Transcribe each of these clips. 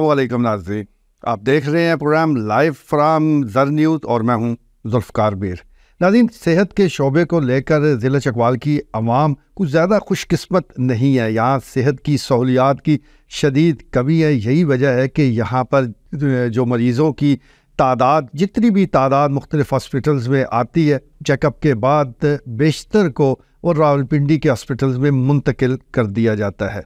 वालेकुम नाज़रीन। आप देख रहे हैं प्रोग्राम लाइव फ्राम जर न्यूज़ और मैं हूँ जुल्फ़कार बीर नाजीन सेहत के शोबे को लेकर ज़िला चकवाल की आवाम कुछ ज़्यादा खुशकस्मत नहीं है। यहाँ सेहत की सहूलियात की शदीद कमी है। यही वजह है कि यहाँ पर जो मरीज़ों की तादाद, जितनी भी तादाद मुख्तलिफ़ हॉस्पिटल्स में आती है, चेकअप के बाद बेशतर को और रावलपिंडी के हॉस्पिटल्स में मुंतकिल कर दिया जाता है।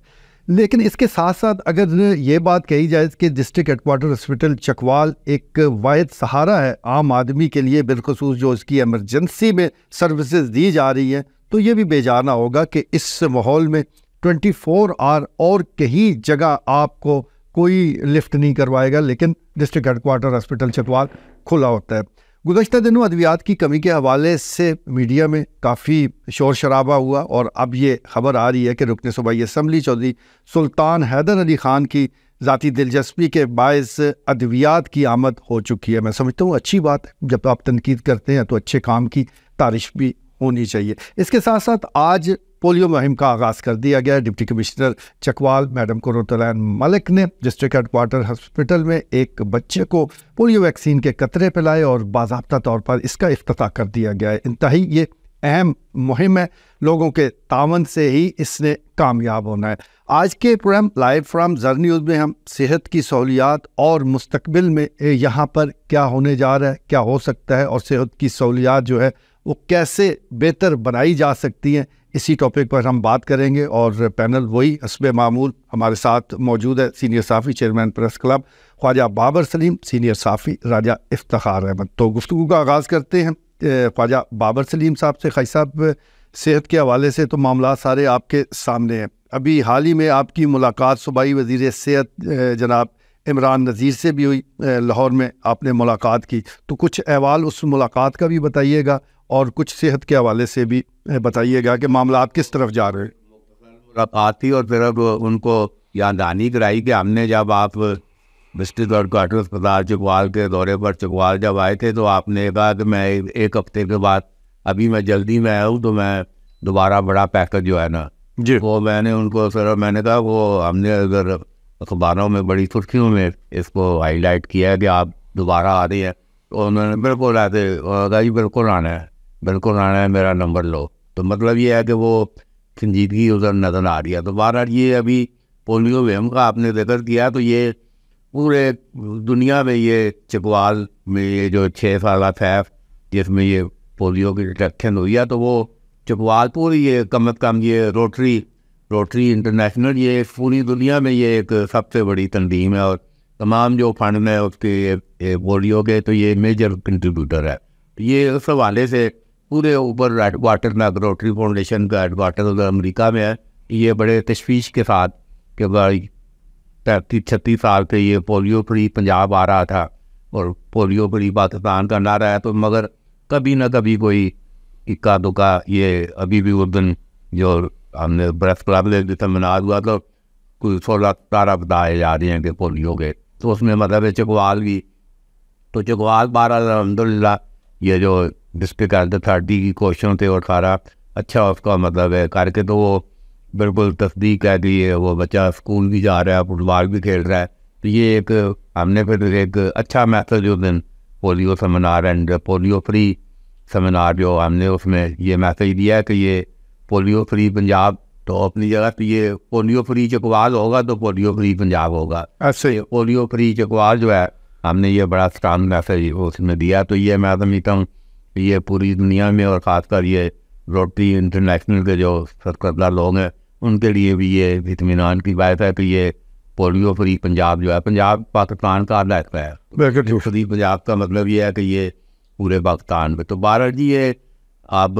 लेकिन इसके साथ साथ अगर ये बात कही जाए कि डिस्ट्रिक्ट हेडकोार्टर हॉस्पिटल चकवाल एक वाद सहारा है, आम आदमी के लिए बिलखसूस जो इसकी एमरजेंसी में सर्विसेज़ दी जा रही हैं तो ये भी बेजाना होगा कि इस माहौल में 24 फोर आर और कहीं जगह आपको कोई लिफ्ट नहीं करवाएगा, लेकिन डिस्ट्रिक्ट हेडकोार्टर हॉस्पिटल चकवाल खुला होता है। गुजशत दिनों अद्वियात की कमी के हवाले से मीडिया में काफ़ी शोर शराबा हुआ और अब ये खबर आ रही है कि रुकन सूबाई असम्बली चौधरी सुल्तान हैदर अली ख़ान की ज़ाती दिलचस्पी के बायस अद्वियात की आमद हो चुकी है। मैं समझता हूँ अच्छी बात है, जब आप तनकीद करते हैं तो अच्छे काम की तारीफ़ भी होनी चाहिए। इसके साथ साथ आज पोलियो मुहिम का आगाज़ कर दिया गया। Deputy commissioner Chakwal, madam Quratulain Malik ने डिस्ट्रिक्ट हेडकोार्टर हॉस्पिटल में एक बच्चे को पोलियो वैक्सीन के कतरे पिलाए और बाबा तौर पर इसका अफ्ताह कर दिया गया है। इंतहाई ये अहम मुहिम है। लोगों के तावन से ही इसने कामयाब होना है। आज के प्रोग्राम लाइव फ्राम जर न्यूज़ में हम सेहत की सहूलियात और मुस्तबिल में यहाँ पर क्या होने जा रहा है, क्या हो सकता है और सेहत की सहूलियात जो है वो कैसे बेहतर बनाई जा सकती हैं इसी टॉपिक पर हम बात करेंगे और पैनल वही हसब मामूल हमारे साथ मौजूद है senior साफ़ी chairman press club Khawaja Babar Saleem senior साफ़ी Raja इफ्तार अहमद। तो गुफ्तु का आगाज़ करते हैं ख्वाजा बाबर सलीम साहब से, खाई साहब, सेहत के हवाले से तो मामला सारे आपके सामने हैं। अभी हाल ही में आपकी मुलाकात सूबाई वज़ीर सेहत जनाब इमरान नज़ीर से भी हुई लाहौर में आपने मुलाकात की। तो कुछ अहवाल उस मुलाकात का भी बताइएगा और कुछ सेहत के हवाले से भी बताइएगा कि मामला किस तरफ़ जा रहे हैं। मुलाकात थी और फिर अब उनको यादानी कराई कि हमने जब आप डिस्ट्रिक्ट और क्वार्टर अस्पताल चकवाल के दौरे पर चकवाल जब आए थे तो आपने कहा कि मैं एक हफ़्ते के बाद अभी मैं जल्दी में आया हूँ तो मैं दोबारा बड़ा पैकेज जो है ना जी। वो मैंने उनको सर मैंने कहा वो हमने अगर अखबारों में, बड़ी सुर्खियों में इसको हाईलाइट किया है कि आप दोबारा आ रही हैं। तो उन्होंने बिल्कुल आते जी बिल्कुल आना है, बिल्कुल आना है, मेरा नंबर लो। तो मतलब ये है कि वो संजीदगी उधर नज़र आ रही है। तो बहरहाल ये अभी पोलियो वहम का आपने ज़िक्र किया तो ये पूरे दुनिया में ये चकवाल में ये जो छः साल फैफ जिसमें ये पोलियो की डिटेक्शन हुई है तो वो चकवाल पूरी ये कम अज़ कम ये रोटरी रोटरी इंटरनेशनल ये पूरी दुनिया में ये एक सबसे बड़ी तंजीम है और तमाम जो फंड है उसके पोलियो के तो ये मेजर कंट्रीब्यूटर है। ये उस हवाले से पूरे ऊपर वाटर में रोटरी फाउंडेशन का हेडवाटर उधर अमरीका में है। ये बड़े तशवीश के साथ कि भाई पैंतीस छत्तीस साल से ये पोलियो फ्री पंजाब आ रहा था और पोलियो फ्री पाकिस्तान का नारा है तो मगर कभी ना कभी कोई इक्का दुक्का ये अभी भी उस दिन जो हमने प्रेस क्लब में सेमिनार हुआ तो कोई सोलह सतारह बताए जा रहे हैं कि पोलियो के तो उसमें मतलब है चकवाल भी तो चकवाल बारह अलहमदिल्ला, ये जो जिसके कारण थर्टी की क्वेश्चन थे और सारा अच्छा उसका मतलब है करके तो वो बिल्कुल तस्दीक है कि ये वो बच्चा स्कूल भी जा रहा है, फुटबॉल भी खेल रहा है। तो ये एक हमने फिर एक अच्छा मैसेज उस दिन polio seminar and polio free seminar जो हमने उसमें ये मैसेज दिया है कि ये पोलियो फ्री पंजाब तो अपनी जगह पे ये पोलियो फ्री चकवाल होगा तो पोलियो फ्री पंजाब होगा। ऐसे पोलियो फ्री चकवाल जो है हमने ये बड़ा स्ट्रांग मैसेज उसमें दिया। तो ये मैं समझता हूँ ये पूरी दुनिया में और ख़ासकर ये रोटी इंटरनेशनल के जो सरकर्दा लोग हैं उनके लिए भी ये इतमान की बात है। कि ये पोलियो फ्री पंजाब जो है पंजाब पाकिस्तान का रहता है। फ्री पंजाब का मतलब ये है कि ये पूरे पाकिस्तान में। तो बारह जी ये आप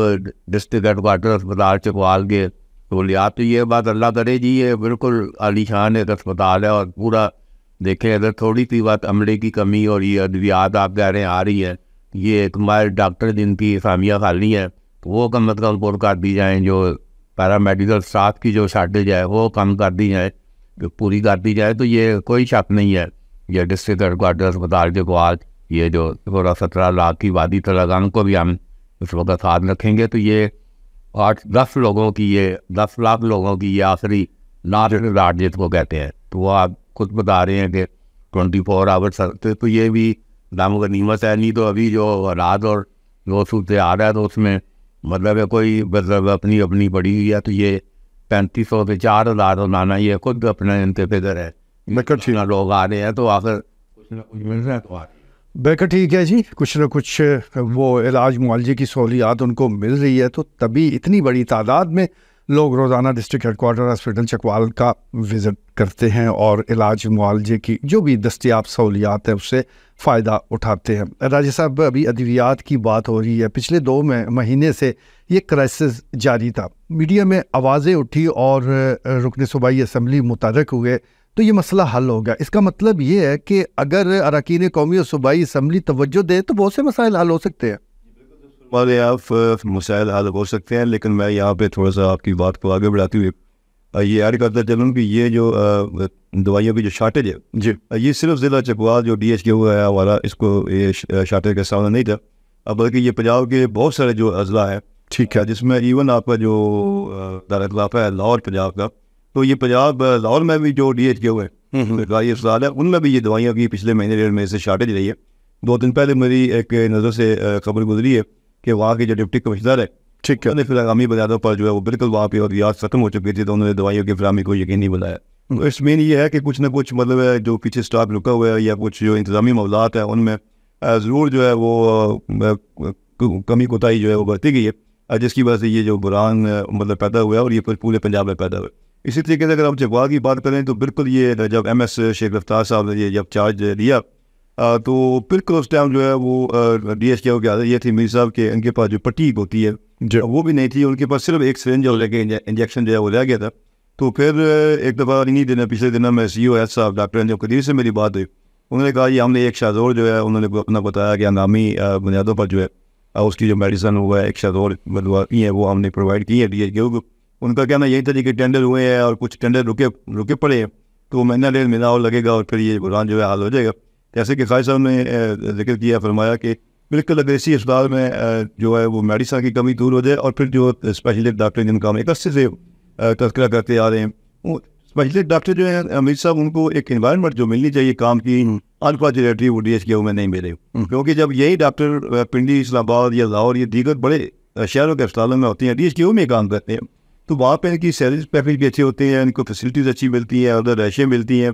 डिस्ट्रिक्ट हेडकोार्टर अस्पताल चकवाल के सहूलियात तो ये बात अल्लाह करे जी, ये बिल्कुल आलीशान एक अस्पताल है और पूरा देखें अगर थोड़ी सी बात अमले की कमी और ये अद्वियात आप कह रहे हैं आ रही है, ये एक हमारे डॉक्टर जिनकी असामियाँ खाली हैं तो वो कम अज़ कम पूर कर दी जाएँ, जो पैरा मेडिकल स्टाफ की जो शार्टेज है, वो कम कर दी जाए पूरी कर दी जाए तो ये कोई शक नहीं है। ये डिस्ट्रिक्ट हेडकोार्टर अस्पताल के आज ये जो सोलह सत्रह लाख की वादी तलागान को भी हम इस वक्त साथ रखेंगे। तो ये आठ दस लोगों की ये दस लाख लोगों की ये आखिरी लास्ट राट जिसको कहते हैं। तो वो आप खुद बता रहे हैं कि ट्वेंटी फोर आवर्स तो, तो ये भी दाम नीमत है। नहीं तो अभी जो रात और जो सूरत आ रहा है तो उसमें मतलब है कोई मतलब अपनी अपनी पड़ी हुई है। तो ये पैंतीस सौ से चार हज़ार लाना ये खुद अपना इनके फ़िक्र है। लोग आ रहे हैं तो आखिर कुछ ना कुछ मिल रहा है तो आ बेहतर ठीक है जी। कुछ ना कुछ वो इलाज मुआवजे की सहूलियात उनको मिल रही है तो तभी इतनी बड़ी तादाद में लोग रोज़ाना डिस्ट्रिक्ट हेडकोार्टर हॉस्पिटल चकवाल का विज़िट करते हैं और इलाज मुआवजे की जो भी दस्तियाब सहूलियात है, उससे फ़ायदा उठाते हैं। राजा साहब, अभी अद्वियात की बात हो रही है। पिछले दो महीने से ये क्राइसिस जारी था। मीडिया में आवाज़ें उठी और रुकन सूबाई असम्बली मुतरक हुए। तो ये मसला हल हो गया। इसका मतलब ये है कि अगर अरकान कौमी और सूबाई इसम्बली तवज्जो दे तो बहुत से मसाइल हल हो सकते हैं। हमारे आप मसाइल हल हो सकते हैं लेकिन मैं यहाँ पे थोड़ा सा आपकी बात को आगे बढ़ाते हुए ये ऐड करता चलूँ कि ये जो दवाइयों की जो शार्टेज है जी। ये सिर्फ़ ज़िला चकवाल जो डी एच के हुआ है हमारा इसको ये शार्टेज का सामना नहीं था। अब बल्कि ये पंजाब के बहुत सारे जो अजला है ठीक है। जिसमें इवन आपका जो दारखलाफा है लाहौर पंजाब का तो ये पंजाब लाहौर में भी जो डी एच के हुए सरकारी अस्पताल है उनमें भी ये दवाइयाँ की पिछले महीने डेढ़ महीने से शार्टेज रही है। दो दिन पहले मेरी एक नज़र से खबर गुजरी है कि वहाँ के जो डिप्टी कमिश्नर है ठीक है। उन्होंने फिर आगामी बुनियादों पर जो है वो बिल्कुल वहाँ पे और याद ख़त्म हो चुकी थी तो उन्होंने दवाइयों की फरहमी को यकीनी बनाया तो इस मेन ये है कि कुछ ना कुछ मतलब है जो पीछे स्टाफ रुका हुआ है या कुछ जो इंतज़ामी मवलात है उनमें ज़रूर जो है वो कमी कोताही जो है वो बढ़ती गई है जिसकी वजह से ये जो बुरान मतलब पैदा हुआ है और ये पूरे पंजाब में पैदा हुआ है इसी तरीके से अगर हम जगवा की बात करें तो बिल्कुल ये जब एम एस शेख रफ्तार साहब ने ये जब चार्ज लिया तो बिल्कुल उस टाइम जो है वो डी एस के हो गया ये थी मीर साहब के इनके पास जो पट्टी होती है जो। वो भी नहीं थी उनके पास सिर्फ़ एक सिरेंज और लेके इंजेक्शन जो है वो रह गया था। तो फिर एक दफ़ा इन्हीं दिन पिछले दिनों में सी ओ एस साहब डॉक्टर जब कदीर से मेरी बात हुई। उन्होंने कहा ये हमने एक शाजोर जो है उन्होंने अपना बताया कि हंगामी बुनियादों पर जो है उसकी जो मेडिसन हुआ है एक शाजोर मतलब की है वो हमने प्रोवाइड की है डी एच के। उनका कहना यही था कि टेंडर हुए हैं और कुछ टेंडर रुके रुके पड़े हैं। तो महीना डेढ़ महीना और लगेगा और फिर ये बुरान जो है हाल हो जाएगा। जैसे कि खाई साहब ने ज़िक्र किया फरमाया कि बिल्कुल अगर इसी अस्पताल में जो है वो मेडिसन की कमी दूर हो जाए और फिर जो स्पेशलिस्ट डॉक्टर जिनका हम एक अस्से से तस्करा करते आ रहे हैं वो स्पेशलिस्ट डॉक्टर जो है अमित साहब उनको एक इन्वायरमेंट जो मिलनी चाहिए काम की अनफॉर्चुनेटली वो डी एच के में नहीं मिले। क्योंकि जब यही डॉक्टर पिंडी इस्लामाबाद या लाहौर या दीगर बड़े शहरों के अस्पतालों में होते हैं डी एच के में काम करते हैं। तो वहाँ पर इनकी सैलरी पैकेज भी अच्छे होते हैं इनको फैसिलिटीज़ अच्छी मिलती हैं उधर रैशें मिलती हैं।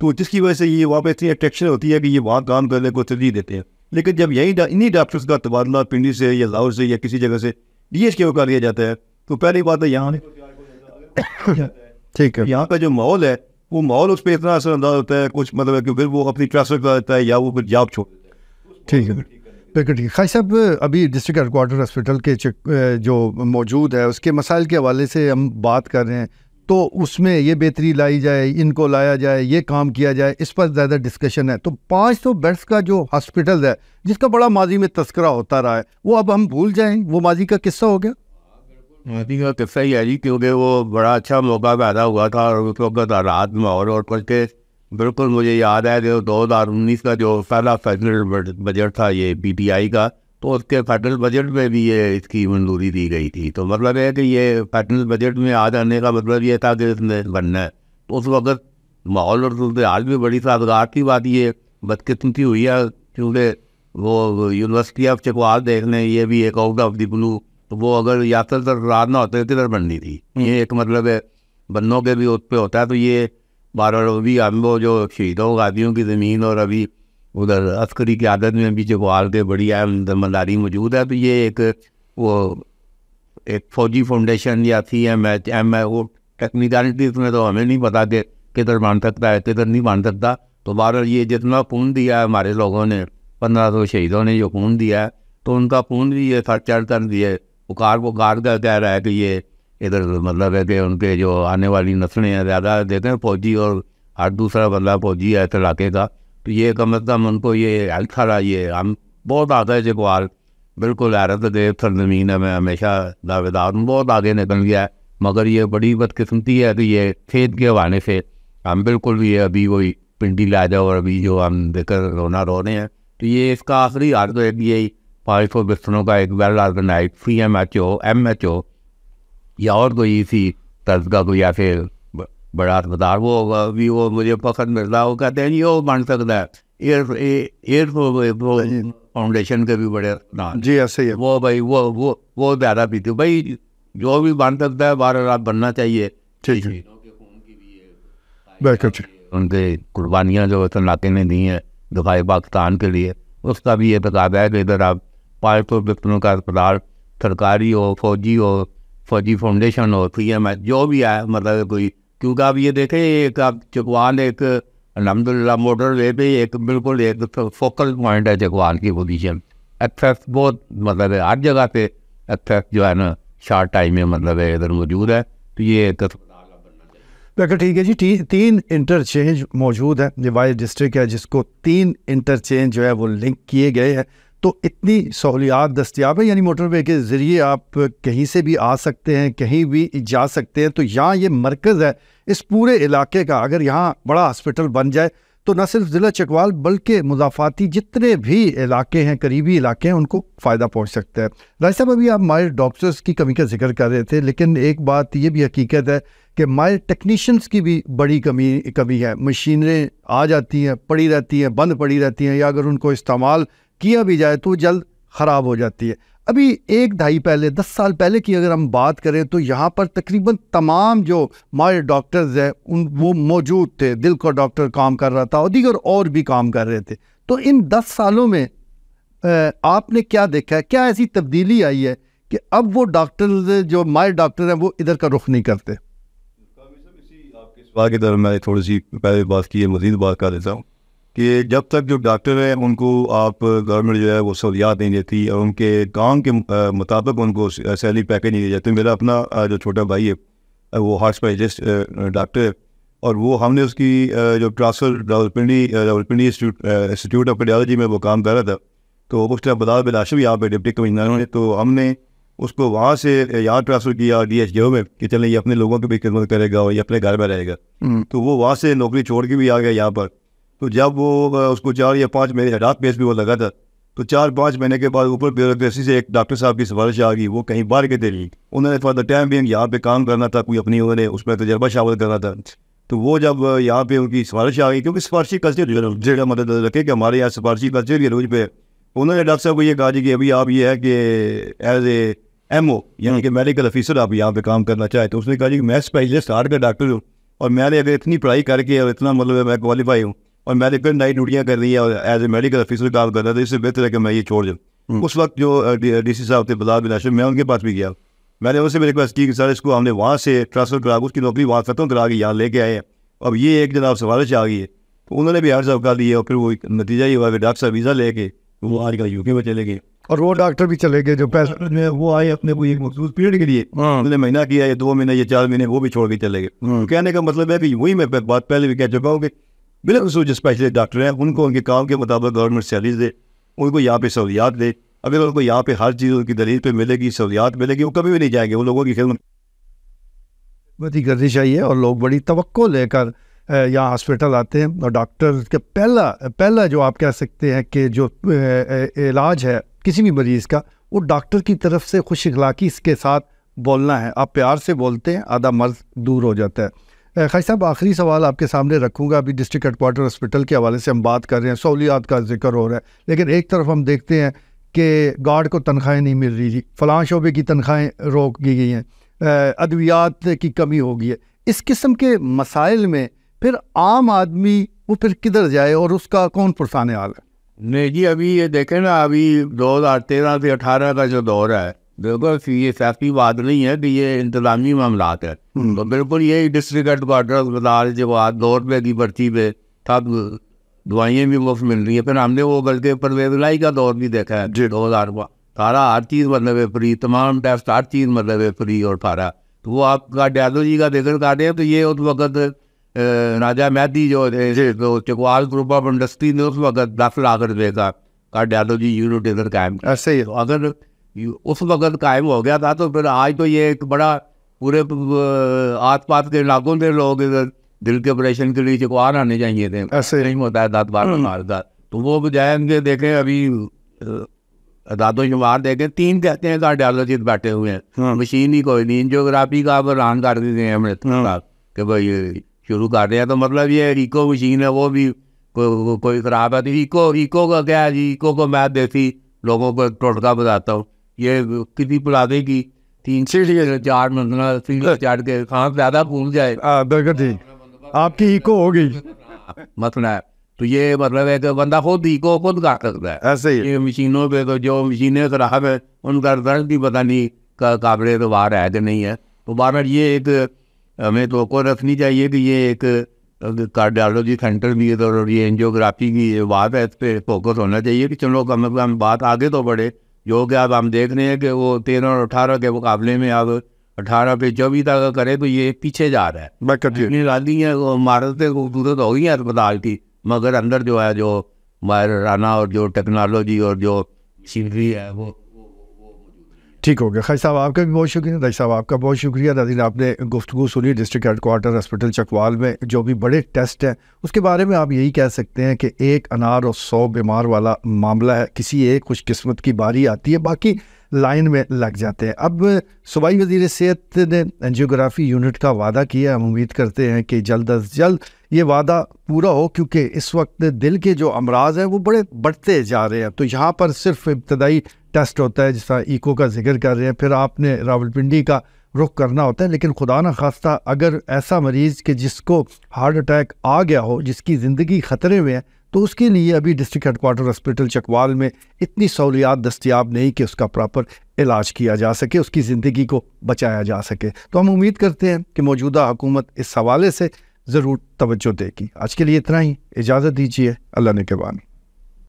तो जिसकी वजह से ये वहाँ पर इतनी अट्रैक्शन होती है कि ये वहाँ काम करने को तरजीह देते हैं। लेकिन जब यही इन्हीं डॉक्टर्स का तबादला पिंडी से या लाहौर से या किसी जगह से डी एच के कर लिया जाता है तो पहली बात है यहाँ ठीक है। यहाँ का जो माहौल है वो माहौल उस पर इतना असरअंदाज होता है कुछ मतलब है कि फिर वो अपनी ट्रांसफ़र कर देता है या वो फिर जॉब छोड़ ठीक है। बिल्कुल खाई साहब, अभी डिस्ट्रिक्ट हेडकोार्टर हॉस्पिटल के जो मौजूद है, उसके मसाइल के हवाले से हम बात कर रहे हैं। तो उसमें ये बेहतरी लाई जाए, इनको लाया जाए, ये काम किया जाए, इस पर ज़्यादा डिस्कशन है। तो पाँच सौ बेड्स का जो हॉस्पिटल है, जिसका बड़ा माजी में तस्करा होता रहा है, वो अब हम भूल जाएँ, वो माजी का किस्सा हो गया? माजी का किस्सा ही है जी, क्योंकि वो बड़ा अच्छा मौका पैदा हुआ था और उस वक्त रात में और कुछ बिल्कुल मुझे याद है जो दो हज़ार उन्नीस का जो पहला फेडरल बजट था ये पी टी आई का तो उसके फेडरल बजट में भी ये इसकी मंजूरी दी गई थी। तो मतलब है कि ये फेडरल बजट में आ जाने का मतलब ये था कि इसने बनना है। तो उस वक्त माहौल और सूरत हाल भी बड़ी सादगार की बात ये बदकिस्मती हुई है। क्योंकि वो यूनिवर्सिटी ऑफ़ चकवाल देखने ये भी एक आउट ऑफ़ द ब्लू तो वो अगर यात्रा रात ना होते किधर बननी थी? ये एक मतलब है बन्नों के भी उस पर होता है तो ये बारह अभी हम वो जो शहीदों गादियों की ज़मीन और अभी उधर अस्करी की आदत में भी जो आल के बड़ी अहम दमदारी मौजूद है तो ये एक वो एक फौजी फाउंडेशन या सी एम एच एम है वो इसमें तो हमें नहीं पता कि किधर मान सकता है किधर नहीं मान सकता तो बारह ये जितना खून दिया है हमारे लोगों ने पंद्रह सौ शहीदों ने जो खून दिया है तो उनका खून भी ये सर चढ़ कर दिए पुकार पुकार कर कह रहा है कि ये इधर मतलब है कि उनके जो आने वाली नस्लें हैं, ज़्यादा देते हैं फौजी और हर दूसरा बंदा फौजी है इस इलाके का। तो ये कम अज़ कम उनको ये हेल्थ खा ये हम बहुत आता है जगवाल। बिल्कुल हैरत देव सरजमीन है, मैं हमेशा दावेदार हूँ, बहुत आगे निकल गया है। मगर ये बड़ी बदकिस्मती है कि ये खेत के हवाने से हम बिल्कुल भी अभी वही पिंडी ला जाओ और अभी जो हम देकर रोना रो रहे हैं। तो ये इसका आखिरी हाल तो एक यही पाँच सौ बिस्तरों का एक well organise C M H O M H O या और कोई इसी तर्ज का कोई या फिर बड़ा अस्पताल वो अभी वो मुझे पसंद मिल रहा वो कहते हैं जी वो बन सकता है। एयर एयर फाउंडेशन के भी बड़े जी ऐसे ही है। वो भाई वो वो वो ज़्यादा पीते भाई जो भी बन सकता है बारह रात बनना चाहिए। ठीक है। बिल्कुल ठीक उनके कुर्बानियाँ जो इलाके ने दी हैं दिखाई पाकिस्तान के लिए उसका भी ये तकाजा है कि इधर आप पाँच सौ बिस्तरों का अस्पताल सरकारी हो फौजी हो फौजी फाउंडेशन और पी एम जो भी है मतलब कोई क्योंकि आप ये देखें एक आप चकवाल एक अलहमदिल्ला मोटर वे पे एक बिल्कुल एक फोकल पॉइंट है चकवाल की पोजीशन एक्सेस बहुत मतलब हर जगह पे एक्सेस जो है ना शार्ट टाइम में मतलब है इधर मौजूद है तो ये एक बिल्कुल ठीक है जी ती, तीन इंटरचेंज मौजूद है वाई डिस्ट्रिक्ट है जिसको तीन इंटरचेंज जो है वो लिंक किए गए हैं तो इतनी सहूलियात, दस्तियाब है यानी मोटरवे के ज़रिए आप कहीं से भी आ सकते हैं, कहीं भी जा सकते हैं तो यहाँ ये मरकज़ है। इस पूरे इलाके का अगर यहाँ बड़ा हॉस्पिटल बन जाए तो न सिर्फ़ ज़िला चकवाल बल्कि मुजाफाती जितने भी इलाके हैं, करीबी इलाके हैं, उनको फ़ायदा पहुँच सकता है। राय साहब, अभी आप मायर डॉक्टर्स की कमी का ज़िक्र कर रहे थे, लेकिन एक बात ये भी हकीकत है कि मायर टेक्नीशियंस की भी बड़ी कमी कमी है। मशीनरें आ जाती हैं, पड़ी रहती हैं, बंद पड़ी रहती हैं, या अगर उनको इस्तेमाल किया भी जाए तो जल्द ख़राब हो जाती है। अभी एक ढाई पहले, दस साल पहले की अगर हम बात करें तो यहाँ पर तकरीबन तमाम जो मायर डॉक्टर्स हैं, उन वो मौजूद थे। दिल का डॉक्टर काम कर रहा था, और दीगर और भी काम कर रहे थे। तो इन दस सालों में आपने क्या देखा है? क्या ऐसी तब्दीली आई है कि अब वो डॉक्टर जो मायर डॉक्टर हैं, वो इधर का रुख नहीं करते? की तरफ़ मैं थोड़ी सी पहले बात की है, मजीद बात कर देता हूँ। कि जब तक जो डॉक्टर हैं उनको आप गवर्नमेंट जो है वो सहूलियात नहीं देती और उनके काम के मुताबिक उनको सैलरी पैकेज नहीं दिए जाते। मेरा अपना जो छोटा भाई है वो हार्ट स्पेशलिस्ट डॉक्टर है और वो हमने उसकी जो transfer Rawalpindi Rawalpindi institute of paediatrics में वो काम कर रहा था तो उस टाइम बदाल बिलाशम यहाँ पे डिप्टी कमिश्नर ने तो हमने उसको वहाँ से यहाँ ट्रांसफ़र किया डी एच में कि चले ये अपने लोगों की भी खिदमत करेगा और ये अपने घर में रहेगा। हम्म। तो वो वहाँ से नौकरी छोड़ के भी आ गया यहाँ पर। तो जब वो उसको चार या पाँच महीने हटात पेस भी वो लगा था तो चार पाँच महीने के बाद ऊपर ब्यूरोक्रेसी से एक डॉक्टर साहब की सिफारिश आ गई, वो कहीं बाहर के थे उन्होंने फॉर द टाइम भी यहाँ पे काम करना था, कोई अपनी उन्होंने उसमें तजर्बा शामिल करना था। तो वो जब यहाँ पे उनकी सिफारिश आ गई, क्योंकि सिफारशी कल्चर जो मदद रखे कि हमारे यहाँ सिफारशी कल्चर के रोज पे। उन्होंने डॉक्टर साहब को ये कहा कि अभी आप ये है कि एज ए एम ओ यानी कि मेडिकल ऑफिसर आप यहाँ पे काम करना चाहे तो उसने कहा जी मैं स्पेशलिस्ट हार्ट का डॉक्टर हूँ, और मैंने अगर इतनी पढ़ाई करके और इतना मतलब मैं क्वालिफाई हूँ और मैंने फिर नई ड्यूटियाँ कर रही है और एज ए मेडिकल ऑफिसर काम कर रहा था इससे बेहतर है कि मैं ये छोड़ जाऊँ। हम्म। उस वक्त जो डी सी साहब थे बदार बिन मैं उनके पास भी गया। मैंने उनसे भी रिक्वेस्ट की कि सर इसको हमने वहाँ से ट्रांसफ़र करा उसकी नौकरी वहाँ ख़त्म करा के यहाँ लेके आए अब ये एक जनाब सिफारिश आ गई है। तो उन्होंने भी हर साहब कर दिए और फिर वो नतीजा ये हुआ कि डॉक्टर साहब वीज़ा लेके वो आज कल यूके में चले गए। और वो डॉक्टर भी चले गए जो पैसे में वो आए अपने को एक मखसूस पीरियड के लिए। हाँ। उन्होंने महीना किया या दो महीने या चार महीने वो भी छोड़ के चले गए। हाँ। कहने का मतलब है कि वही मैं बात पहले भी कह चुका हूँ कि बिल्कुल जो स्पेशलिस्ट डॉक्टर हैं। उनको उनके काम के मुताबिक गवर्नमेंट सैलरीज दे। उनको यहाँ पे सहूलियात दे। अगर उनको यहाँ पे हर चीज़ उनकी दलील पे मिलेगी, सहूलियात मिलेगी, वो कभी भी नहीं जाएँगे। वो लोगों की खिदमत ही करनी चाहिए और लोग बड़ी तो लेकर यहाँ हॉस्पिटल आते हैं। और डॉक्टर के पहला पहला जो आप कह सकते हैं कि जो इलाज है, किसी भी मरीज़ का, वो डॉक्टर की तरफ़ से खुश इखलाकी इसके साथ बोलना है। आप प्यार से बोलते हैं, आधा मर्ज दूर हो जाता है। खाई साहब, आखिरी सवाल आपके सामने रखूँगा। अभी डिस्ट्रिक्ट हेडकोार्टर हॉस्पिटल के हवाले से हम बात कर रहे हैं। सहूलियात का ज़िक्र हो रहा है। लेकिन एक तरफ़ हम देखते हैं कि गार्ड को तनख्वाहें नहीं मिल रही थी फ़लाँ शोबे की तनख्वाहें रोक दी गई हैं। अद्वियात की कमी हो गई है। इस किस्म के मसाइल में फिर आम आदमी वो फिर किधर जाए और उसका कौन पुरसान हाल है? नहीं जी, अभी ये देखें ना, अभी दो हज़ार तेरह से अठारह का जो दौर है बिल्कुल ये सियासी बात नहीं है कि ये इंतजामी मामला है। हम्म। तो बिल्कुल यही डिस्ट्रिक्ट हेडकोार्टर अस्पताल जो आज दो रुपये की पर्ची पे सब दवाइयाँ भी मुफ़्त मिल रही है। फिर हमने वो बल्कि परवेज लाई का दौर भी देखा है दो हज़ार का सारा हर चीज़ मतलब है फ्री तमाम टेस्ट हर चीज़ मतलब है फ्री और सारा। तो वो आपका डैदो जी का ज़िक्र कर रहे हैं तो ये उस वक्त राजा मैदी जो थे तो चकवाल ग्रुप ऑफ़ इंडस्ट्री ने उस वक्त दस लाख रुपये का कार्डियोलॉजी यूनिट इधर कायम ऐसे ही। तो अगर उस वक्त कायम हो गया था तो फिर आज तो ये एक बड़ा पूरे आस पास के इलाकों से लोग दिल के ऑपरेशन के लिए चकवाल आने चाहिए थे। ऐसे नहीं होता है दाँत बार मारता तो वो बजाय उनके देखें अभी दादो शुमार देखें तीन कहते हैं कार्डियोलॉजिस्ट बैठे हुए हैं। हाँ। मशीन ही कोई नहीं जियोग्राफी का रान कर देते हैं हमने कि भाई शुरू कर रहे हैं। तो मतलब ये इको मशीन है वो भी को, कोई ख़राब है। तो इको इको का क्या है जी? इको को मैं देसी लोगों को टोटका बताता हूँ। ये कितनी पुराने की? तीन चार मंजिला सीढ़ी चढ़ के कहाँ ज़्यादा भूल जाए? बिल्कुल ठीक आपकी इको हो गई मतलब है तो ये मतलब है कि बंदा खुद इको खुद कर सकता है? ऐसे ही। ये मशीनों पे तो जो मशीनें खराब है उनका रिज़ल्ट भी पता नहीं का काबिल तो बाहर है कि नहीं है। तो बार बार ये एक हमें तो को रखनी चाहिए कि ये एक कार्डियोलॉजी सेंटर भी है तो ये एंजियोग्राफी की ये बात है इस पर फोकस होना चाहिए कि चलो कम अज़ कम बात आगे तो बढ़े। जो कि अब हम देख रहे हैं कि वो तेरह और अठारह के मुकाबले में अब अठारह पे चौबीस तक करे तो ये पीछे जा रहा है। कितनी इतनी रानी है वो इमारतें खूबसूरत हो गई हैं अस्पताल की मगर अंदर जो है जो मायराना और जो टेक्नोलॉजी और जो सीनरी है वो ठीक हो गया। खाई साहब, आपका भी बहुत शुक्रिया। दाई साहब, आपका बहुत शुक्रिया। नाजीन, आपने गुफ्तु सुनी, डिस्ट्रिक्ट हेडकोार्टर हॉस्पिटल चकवाल में, जो भी बड़े टेस्ट हैं, उसके बारे में आप यही कह सकते हैं कि एक अनार और सौ बीमार वाला मामला है। किसी एक खुशकस्मत की बारी आती है। बाकी लाइन में लग जाते हैं। अब सूबाई वज़ीर सेहत ने एनजियोग्राफी यूनिट का वादा किया। हम उम्मीद करते हैं कि जल्द अज जल्द ये वादा पूरा हो, क्योंकि इस वक्त दिल के जो अमराज हैं, वो बड़े बढ़ते जा रहे हैं। तो यहाँ पर सिर्फ़ इब्तदाई टेस्ट होता है जिस ईको का ज़िक्र कर रहे हैं। फिर आपने रावलपिंडी का रुख करना होता है, लेकिन खुदा न खास्ता, अगर ऐसा मरीज़ कि जिसको हार्ट अटैक आ गया हो, जिसकी ज़िंदगी ख़तरे में है तो उसके लिए अभी डिस्ट्रिक्ट हेडकोार्टर हॉस्पिटल चकवाल में इतनी सहूलियात, दस्तियाब नहीं कि उसका प्रॉपर इलाज किया जा सके, उसकी ज़िंदगी को बचाया जा सके। तो हम उम्मीद करते हैं कि मौजूदा हुकूमत इस हवाले से ज़रूर तवज्जो देगी। आज के लिए इतना ही। इजाज़त दीजिए। अल्लाह ने के